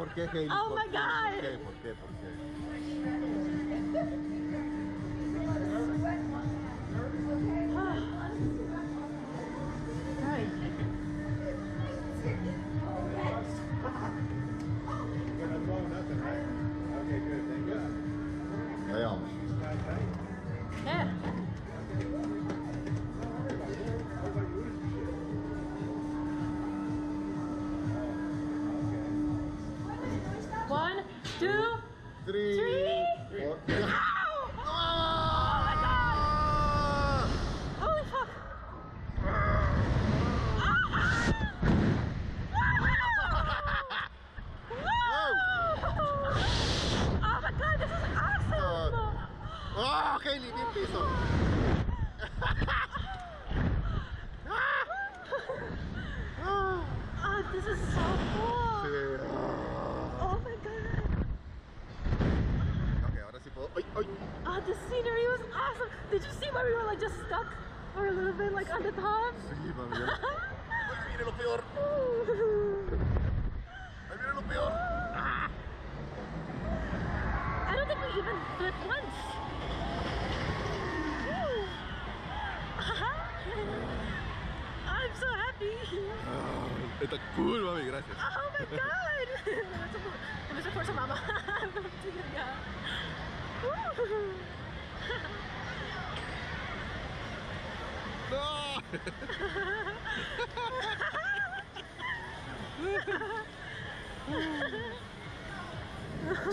¿Por qué, Hailey? Oh ¿Por my? God. ¿Por qué? ¿Por qué? ¿Por qué? Two, Three. Three. four. ow! Ah! Holy fuck! Oh my god, this is awesome! ¡Ah, Hailey! ¡Bien piso! Ahora sí puedo. ¡Ay, ay! Oh, the scenery was awesome! Did you see where we were like just stuck for a little bit like on the top? Sí, mami. ya. Lo peor! Ooh. Lo peor! I don't think we even flipped once. I'm so happy. Ah, está cool, mami, gracias. Oh my god. Let me support some Oh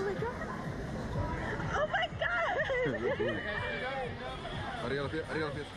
my god. Oh my god. Arriba los pies.